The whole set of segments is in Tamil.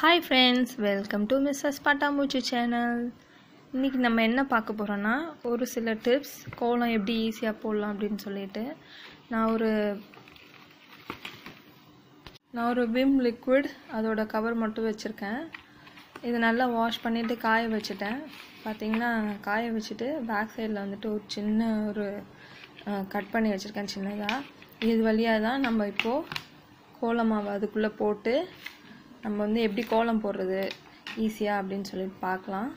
Hi friends welcome to Mrs Pattampoochi channel இன்றைக்கி நம்ம என்ன பார்க்க போகிறோன்னா ஒரு சில டிப்ஸ் கோலம் எப்படி ஈஸியாக போடலாம் அப்படின்னு சொல்லிட்டு நான் ஒரு நான் ஒரு விம் லிக்விட் அதோட கவர் மட்டும் வச்சுருக்கேன். இது நல்லா வாஷ் பண்ணிவிட்டு காய வச்சுட்டேன். பார்த்தீங்கன்னா காய வச்சுட்டு பேக் சைடில் வந்துட்டு ஒரு சின்ன ஒரு கட் பண்ணி வச்சுருக்கேன் சின்னதாக இது வழியாக தான் நம்ம இப்போது கோலம் மாவு அதுக்குள்ளே போட்டு நம்ம வந்து எப்படி கோலம் போடுறது ஈஸியாக அப்படின்னு சொல்லிட்டு பார்க்கலாம்.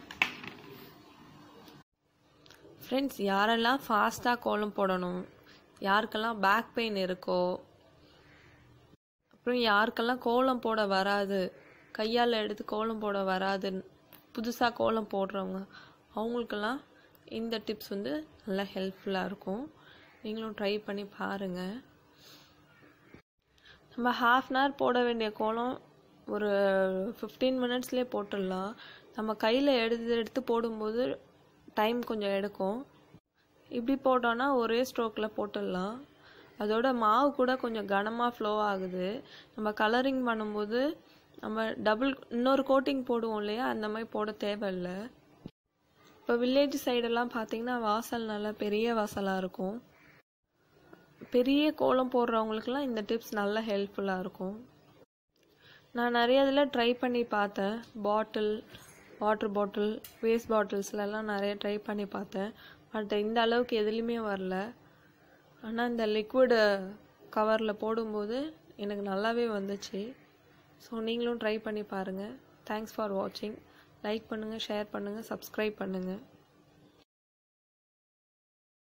ஃப்ரெண்ட்ஸ் யாரெல்லாம் ஃபாஸ்ட்டாக கோலம் போடணும்? யாருக்கெல்லாம் பேக் பெயின் இருக்கோ? அப்புறம் யாருக்கெல்லாம் கோலம் போட வராது? கையால் எடுத்து கோலம் போட வராது புதுசாக கோலம் போடுறவங்க அவங்களுக்கெல்லாம் இந்த டிப்ஸ் வந்து நல்லா ஹெல்ப்ஃபுல்லாக இருக்கும். நீங்களும் ட்ரை பண்ணி பாருங்கள் நம்ம ஹாஃப் அன் ஹவர் போட வேண்டிய கோலம் ஒரு ஃபிஃப்டீன் மினிட்ஸ்லேயே போட்டுடலாம். நம்ம கையில் எடுத்து எடுத்து போடும்போது டைம் கொஞ்சம் எடுக்கும். இப்படி போட்டோன்னா ஒரே ஸ்ட்ரோக்கில் போட்டுடலாம். அதோட மாவு கூட கொஞ்சம் கனமாக ஃப்ளோ ஆகுது. நம்ம கலரிங் பண்ணும்போது நம்ம டபுள் இன்னொரு கோட்டிங் போடுவோம் இல்லையா? அந்த மாதிரி போட தேவையில்லை. இப்போ வில்லேஜ் சைடெல்லாம் பார்த்தீங்கன்னா வாசல் நல்லா பெரிய வாசலாக இருக்கும். பெரிய கோலம் போடுறவங்களுக்குலாம் இந்த டிப்ஸ் நல்லா ஹெல்ப்ஃபுல்லாக இருக்கும். நான் நிறைய இதில் ட்ரை பண்ணி பார்த்தேன். பாட்டில் வாட்டர் பாட்டில் வேஸ்ட் பாட்டில்ஸ்லலாம் நிறைய ட்ரை பண்ணி பார்த்தேன். பட் இந்த அளவுக்கு எதுலேயுமே வரல. ஆனால் இந்த லிக்விடு கவரில் போடும்போது எனக்கு நல்லாவே வந்துச்சு. ஸோ நீங்களும் ட்ரை பண்ணி பாருங்கள் தேங்க்ஸ் ஃபார் வாட்சிங் லைக் பண்ணுங்கள் ஷேர் பண்ணுங்கள் சப்ஸ்கிரைப் பண்ணுங்கள்